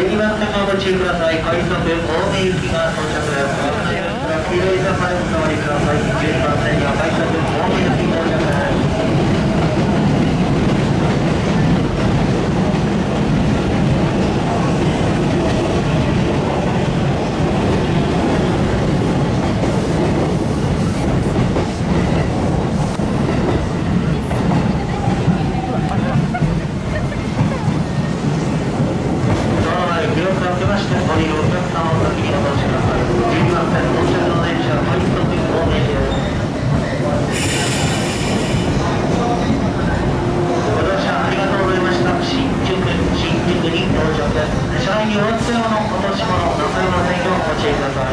12番線をご注意ください。快速青梅行きが到着です。黄色い坂でお座りください。12番線には快速青梅行き到着ですその前記録を受けまして降りるお客様を先にお通しください12番線到着の電車快速青梅ですご乗車ありがとうございました新宿新宿に到着です車内にお忘れ物落とし物なさいませんようお注意ください。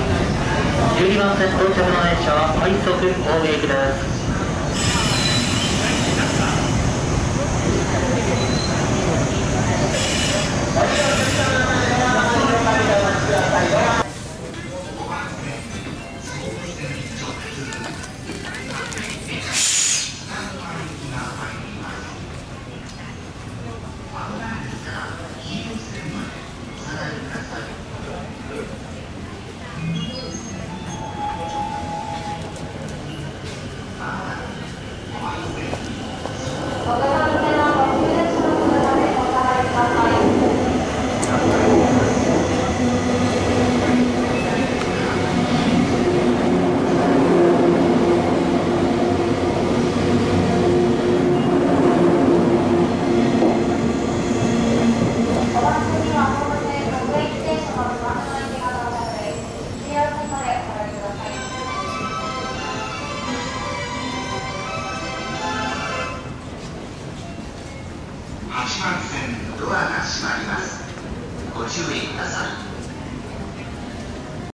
12番線到着の電車は快速青梅行きです。好了。8番線ドアが閉まります。ご注意ください。